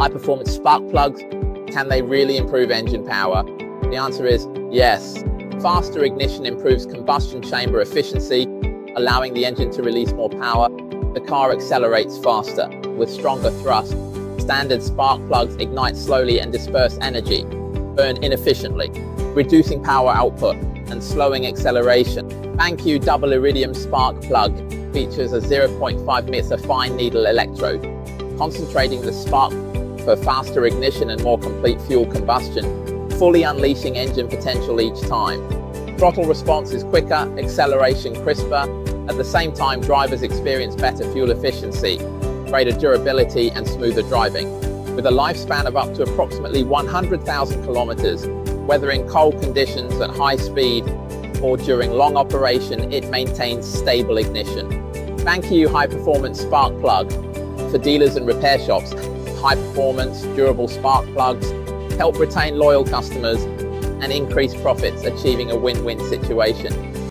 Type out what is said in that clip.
High performance spark plugs, can they really improve engine power? The answer is yes. Faster ignition improves combustion chamber efficiency, allowing the engine to release more power. The car accelerates faster with stronger thrust. Standard spark plugs ignite slowly and disperse energy, burn inefficiently, reducing power output and slowing acceleration. BANQIU Double Iridium Spark Plug features a 0.5 meter fine needle electrode, concentrating the spark for faster ignition and more complete fuel combustion, fully unleashing engine potential each time. Throttle response is quicker, acceleration crisper. At the same time, drivers experience better fuel efficiency, greater durability and smoother driving. With a lifespan of up to approximately 100,000 kilometers, whether in cold conditions at high speed or during long operation, it maintains stable ignition. Thank you, High Performance Spark Plug for dealers and repair shops. High performance, durable spark plugs help retain loyal customers and increase profits, achieving a win-win situation.